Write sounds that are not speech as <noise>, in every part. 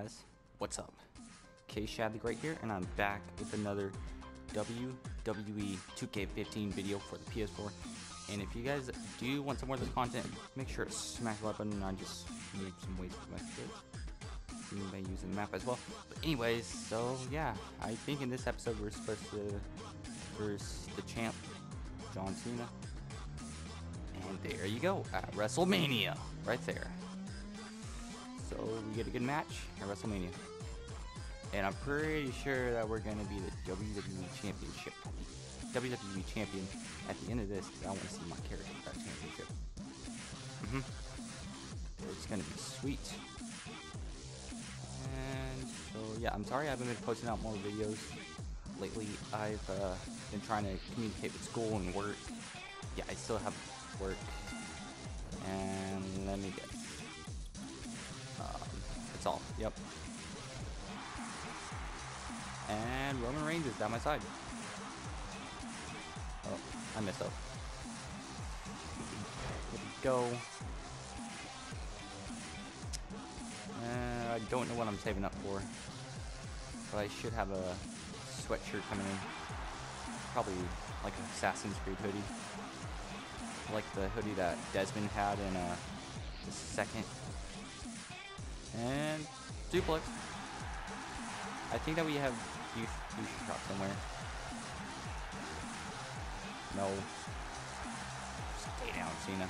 guys, what's up? Kshad the Great here, and I'm back with another WWE 2K15 video for the PS4. And if you guys do want some more of this content, make sure to smash the like button. I just need some ways for my kids. You may use the map as well. But anyways, so yeah, I think in this episode we're supposed to verse the champ, John Cena. And there you go, at WrestleMania, right there. So we get a good match at WrestleMania. And I'm pretty sure that we're going to be the WWE Championship. WWE Champion at the end of this because I want to see my character with that championship. Mm-hmm. It's going to be sweet. And so, yeah, I'm sorry I haven't been posting out more videos lately. I've uh, been trying to communicate with school and work. Yeah, I still have work. And let me guess. That's all. Yep. And Roman Reigns is down my side. Oh, I messed up. Go. Uh, I don't know what I'm saving up for. But I should have a sweatshirt coming in. Probably like an Assassin's Creed hoodie. Like the hoodie that Desmond had in uh, the second. And duplex. I think that we have you shot somewhere. No. Stay down, Cena.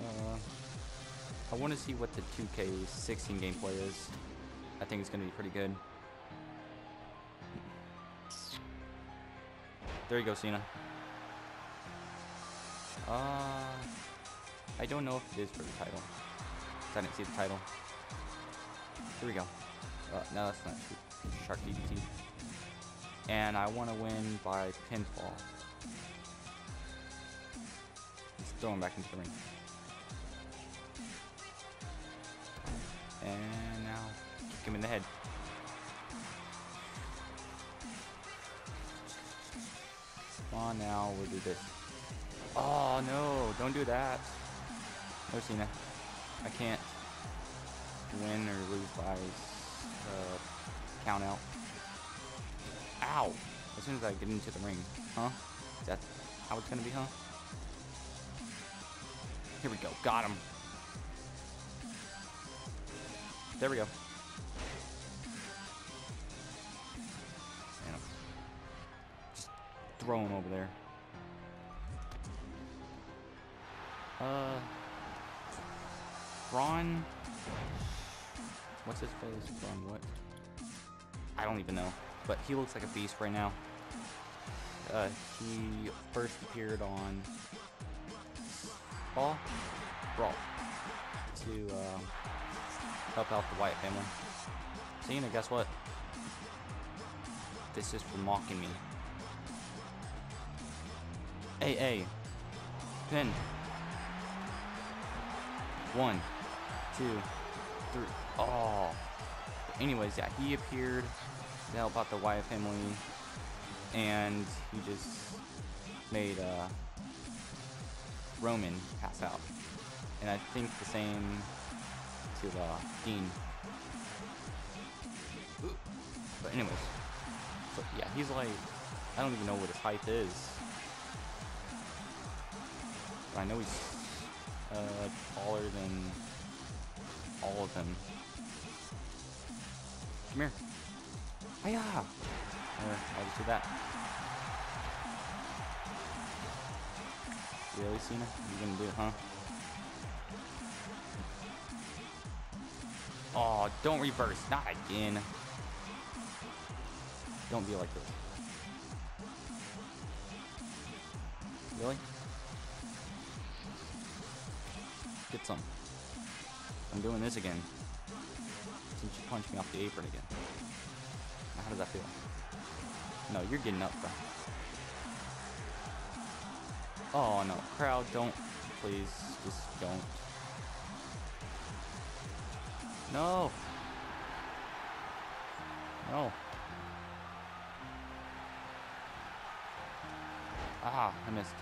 Uh, I want to see what the 2K16 gameplay is. I think it's going to be pretty good. There you go, Cena. Uh, I don't know if it is for the title. I didn't see the title. Here we go. Uh, no, that's not Shark DDT. And I want to win by pinfall. Let's throw him back into the ring. And now, kick him in the head. Come on now, we'll do this. Oh no, don't do that. No, Cena. I can't win or lose by uh, count out. Ow! As soon as I get into the ring. Huh? Is that how it's gonna be, huh? Here we go. Got him. There we go. And just throw him over there. Uh, Braun What's his face from what? I don't even know. But he looks like a beast right now. Uh, he first appeared on Raw, Brawl to uh, help out the Wyatt family. Cena, guess what? This is for mocking me. AA. Pin. One, two, three. Oh. Anyways, yeah, he appeared to help out the Wyatt family, and he just made uh, Roman pass out. And I think the same to uh, Dean. But anyways, so yeah, he's like, I don't even know what his height is. But I know he's uh, taller than all of them. Come here. Hiya! There, I'll just do that. Really, Cena? You gonna do it, huh? Oh, don't reverse. Not again. Don't be like this. Really? Get some. I'm doing this again. Since you punched me off the apron again. How does that feel? No, you're getting up, bro. Oh, no. Crowd, don't. Please, just don't. No. No. Ah, I missed.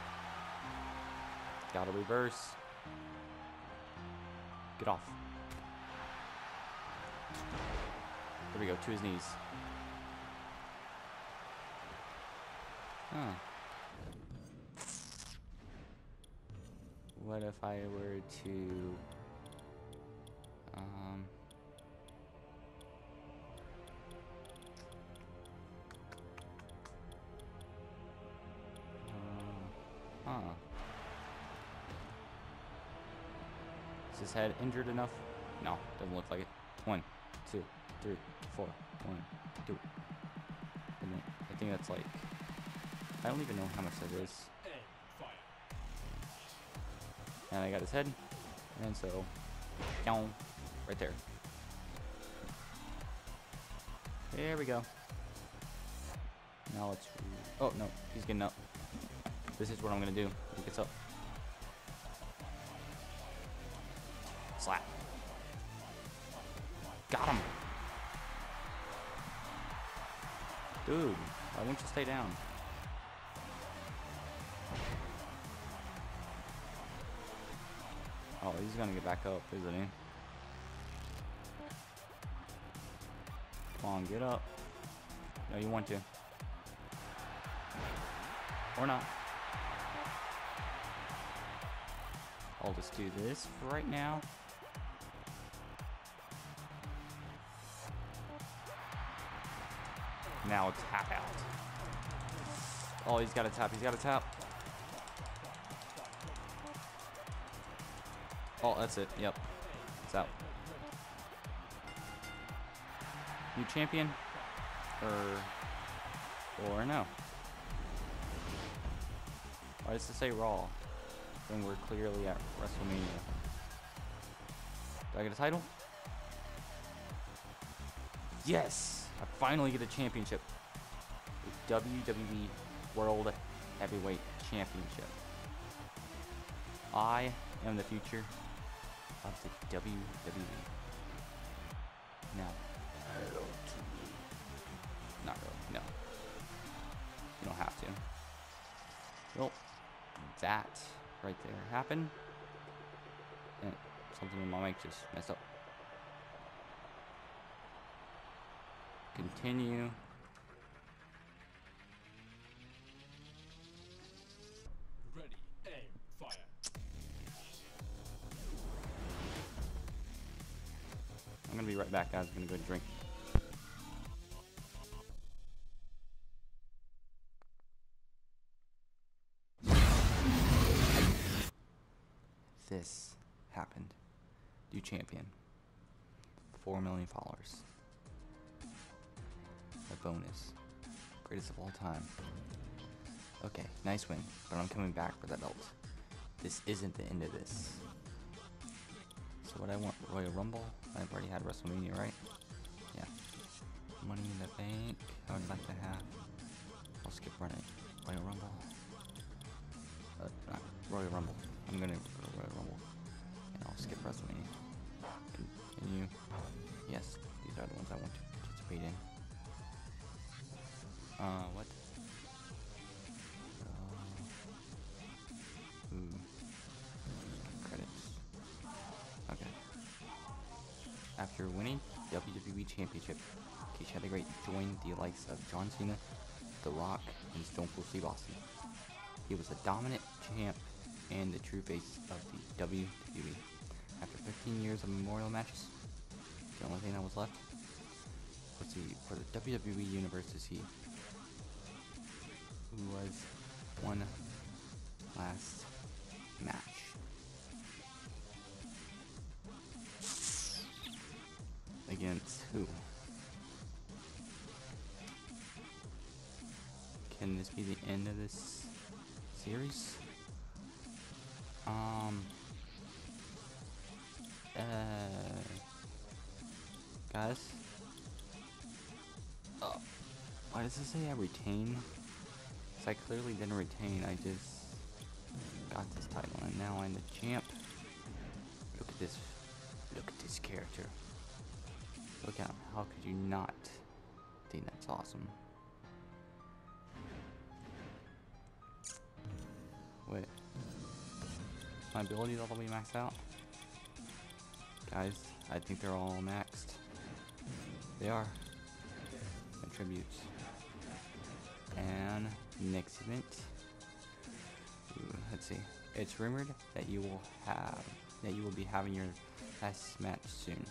Gotta reverse. Get off. There we go, to his knees. Huh. What if I were to... his head injured enough? No, doesn't look like it. One, two, three, four. One, two. Then I think that's like I don't even know how much that is. And I got his head. And so down right there. There we go. Now let's Oh no, he's getting up. This is what I'm gonna do. He gets up. Stay down? Oh, he's gonna get back up, isn't he? Come on, get up. No, you want to. Or not. I'll just do this right now. Now tap out. Oh, he's got to tap. He's got to tap. Oh, that's it. Yep. It's out. New champion? Or... Or no? Why does it say Raw? When we're clearly at WrestleMania. Do I get a title? Yes! I finally get a championship. The WWE World Heavyweight Championship. I am the future of the WWE. Now, hello to me. Not really, no. You don't have to. Well, that right there happened. And something in my mic just messed up. Continue. Ready, aim, fire. I'm gonna be right back, guys. I'm gonna go drink. This isn't the end of this. So what I want, Royal Rumble? I've already had WrestleMania, right? Yeah. Money in the Bank. I would like to have. I'll skip running. Royal Rumble. Uh, not Royal Rumble. I'm gonna go to Royal Rumble. And I'll skip WrestleMania. Continue. Yes, these are the ones I want to participate in. Uh, After winning WWE Championship, Kshad the Great joined the likes of John Cena, The Rock, and Stone Cold Steve Austin. He was a dominant champ and the true face of the WWE. After 15 years of memorial matches, the only thing that was left was the for the WWE Universe to see who was one last match. Against who? Can this be the end of this series? Um. Uh. Guys. Uh, why does it say I retain? Cause I clearly didn't retain. I just got this title, and now I'm the champ. You not think that's awesome? Wait. My abilities all way maxed out? Guys, I think they're all maxed. They are. The tributes. And next event. Ooh, let's see. It's rumored that you will have that you will be having your last match soon.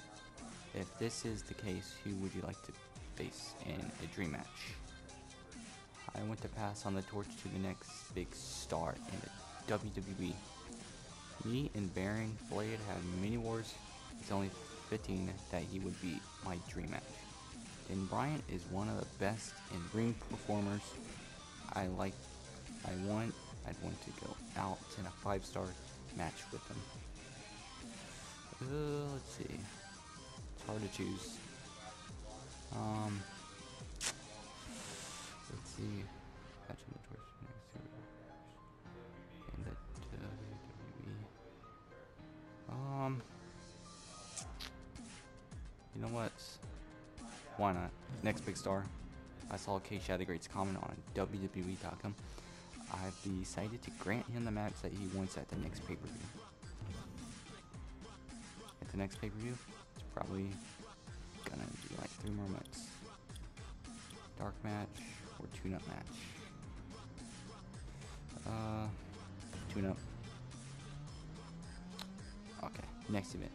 If this is the case, who would you like to face in a dream match? I want to pass on the torch to the next big star in the WWE. Me and Baron Blade had many wars. It's only fitting that he would be my dream match. Dan Bryant is one of the best in ring performers. I like. I want. I'd want to go out in a five-star match with him. Uh, let's see. Hard to choose. Um. Let's see. Match on the torch next the WWE. Um. You know what? Why not? Next big star. I saw Kshad Great's comment on WWE.com. I've decided to grant him the match that he wants at the next pay per view. At the next pay per view, it's probably gonna be like three more months. Dark match or tune up match. Uh, tune up. Okay, next event.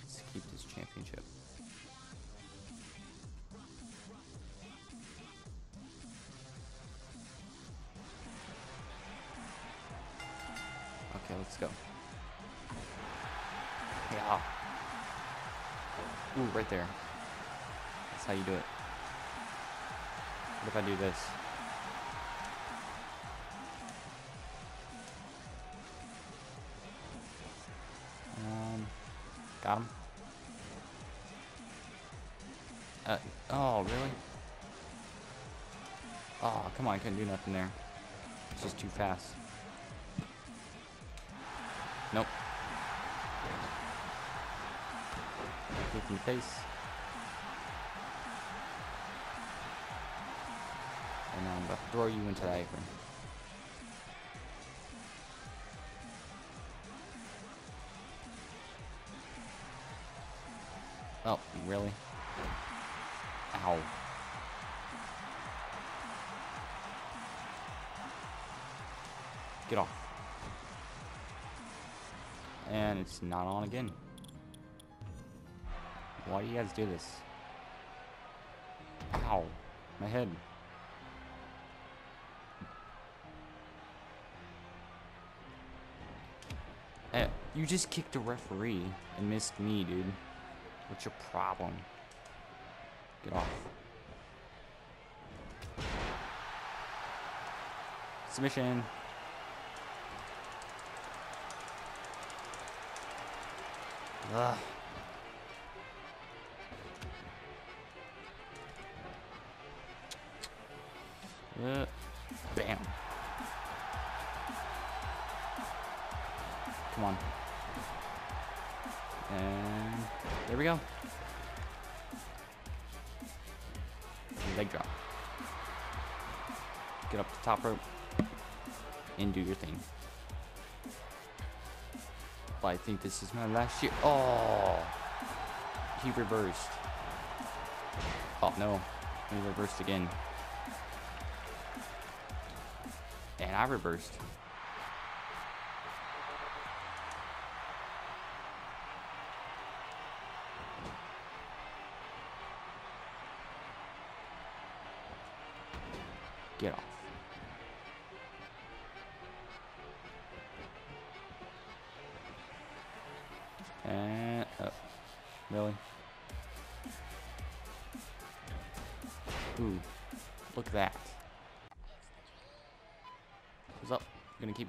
Let's keep this championship. Yeah. Ooh, right there. That's how you do it. What if I do this? Um, got him. Uh, oh, really? Oh, come on, I couldn't do nothing there. It's just too fast. Nope. The face. And I'm about to throw you into the apron. Oh, really? Ow. Get off. And it's not on again. Why do you guys do this? Ow. My head. Hey, you just kicked a referee and missed me, dude. What's your problem? Get off. Submission. Ugh. Uh, bam. Come on. And there we go. Leg drop. Get up the top rope and do your thing. But I think this is my last year. Oh, he reversed. Oh no, he reversed again. And I reversed. Get off.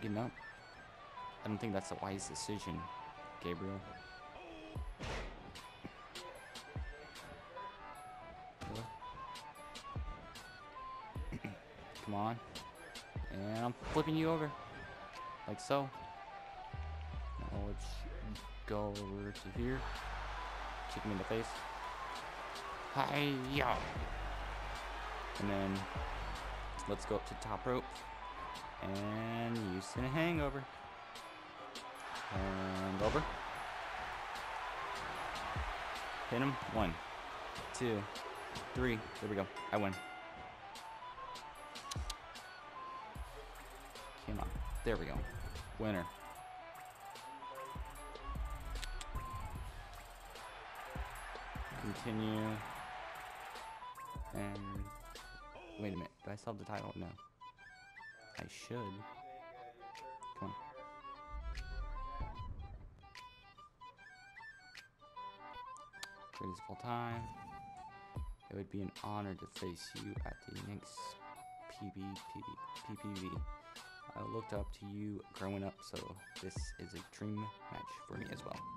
Getting up? I don't think that's a wise decision, Gabriel. <clears throat> Come on. And I'm flipping you over. Like so. Now let's go over to here. Kick him in the face. Hi-ya! And then let's go up to top rope. And Houston hangover. And over. Hit him. One, two, three. There we go. I win. Come on. There we go. Winner. Continue. And wait a minute. Do I have the title? No. I should. Come on. Greatest of all time. It would be an honor to face you at the next PB, PB, PPV. I looked up to you growing up, so this is a dream match for me as well.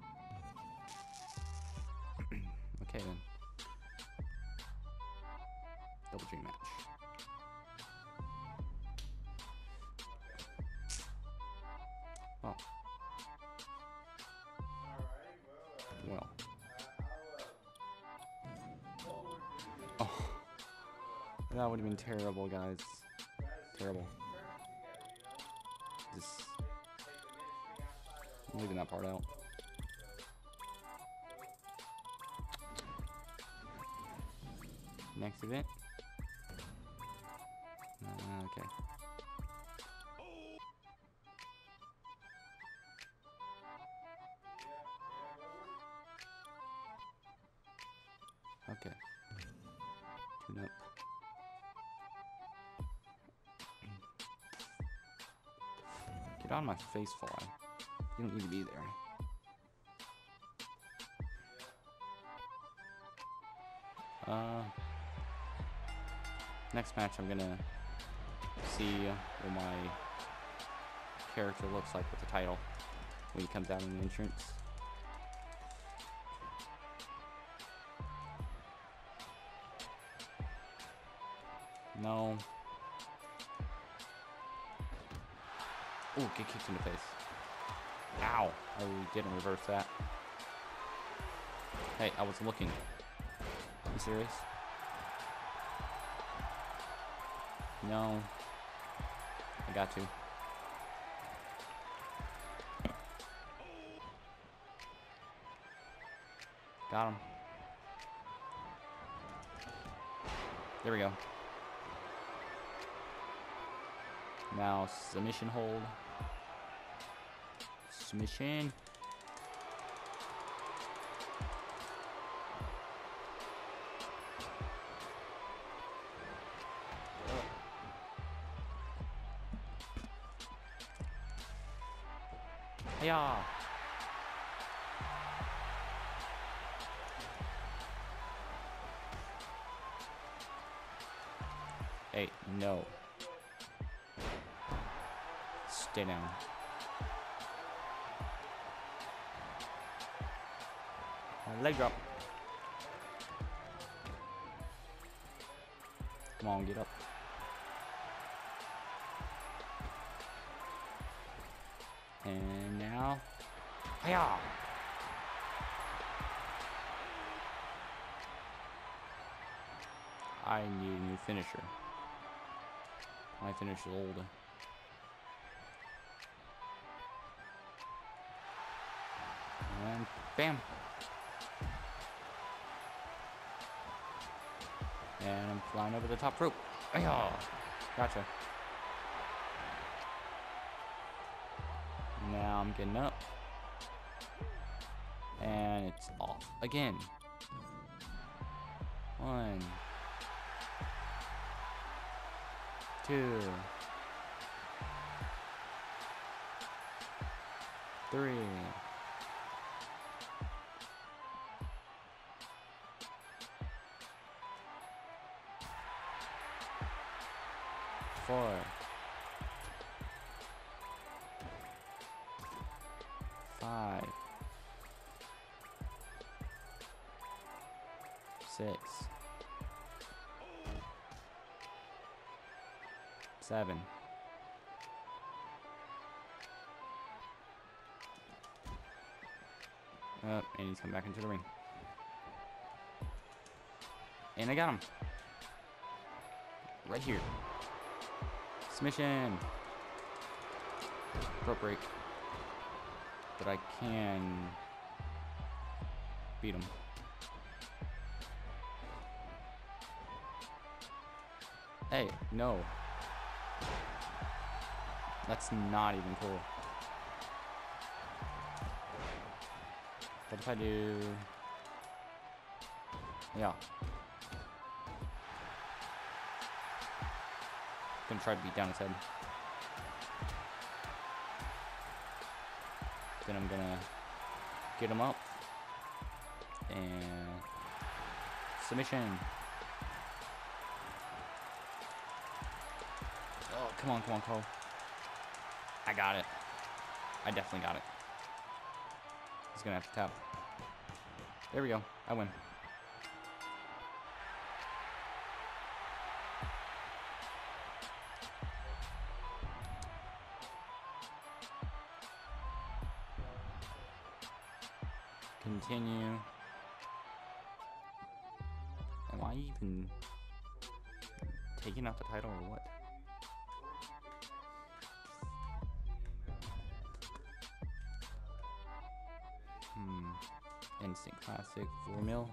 That would have been terrible, guys. Terrible. Just leaving that part out. Next event. Get on my face, fly. You don't need to be there. Uh, next match, I'm gonna see what my character looks like with the title when he comes out in the entrance. No. Oh, get kicked in the face. Ow. We didn't reverse that. Hey, I was looking. You serious? No. I got to. Got him. There we go. Now submission hold. Submission. Yeah. Hey, no. Stay down. Leg drop. Come on, get up. And now, hiya! I need a new finisher. My finish is old. And bam! And I'm flying over the top rope. Gotcha. Now I'm getting up. And it's off again. One. Two. Three. Four. Five. Six. Seven. Oh, and he's come back into the ring. And I got him. Right here. Mission. Rope break. But I can beat him. Hey, no. That's not even cool. What if I do... Yeah. Gonna try to beat down his head. Then I'm gonna get him up. And... Submission. Oh, come on, come on, Cole. I got it. I definitely got it. He's gonna have to tap. There we go. I win. Continue. Am I even taking out the title or what? Hmm. Instant Classic 4 mil.